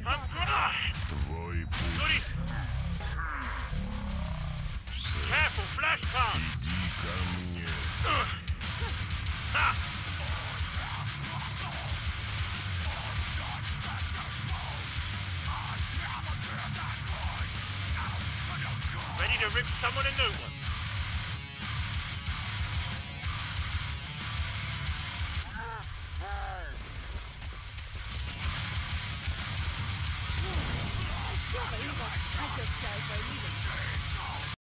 Твой путь. Careful! Иди ко мне. Ready to rip someone a new one. can't.